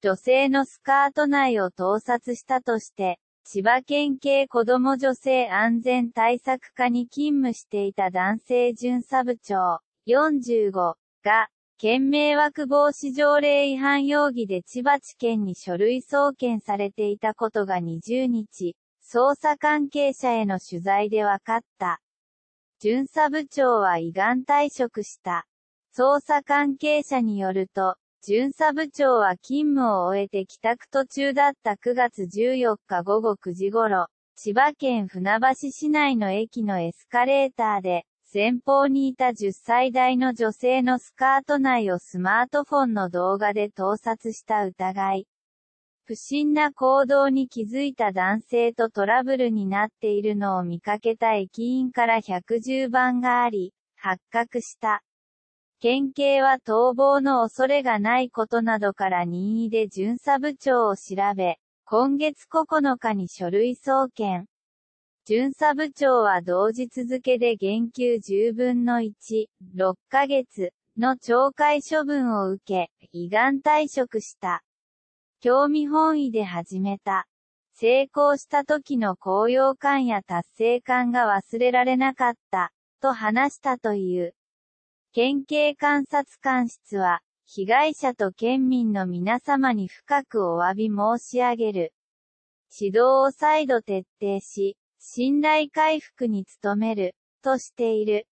女性のスカート内を盗撮したとして、千葉県警子ども女性安全対策課に勤務していた男性巡査部長、45が、県迷惑防止条例違反容疑で千葉地検に書類送検されていたことが20日、捜査関係者への取材で分かった。巡査部長は依願退職した。捜査関係者によると、巡査部長は勤務を終えて帰宅途中だった9月14日午後9時頃、千葉県船橋市内の駅のエスカレーターで、前方にいた10歳代の女性のスカート内をスマートフォンの動画で盗撮した疑い。不審な行動に気づいた男性とトラブルになっているのを見かけた駅員から110番があり、発覚した。県警は逃亡の恐れがないことなどから任意で巡査部長を調べ、今月9日に書類送検。巡査部長は同日付で減給10分の1、6ヶ月の懲戒処分を受け、依願退職した。興味本位で始めた。成功した時の高揚感や達成感が忘れられなかった、と話したという。県警監察官室は、被害者と県民の皆様に深くお詫び申し上げる。指導を再度徹底し、信頼回復に努める、としている。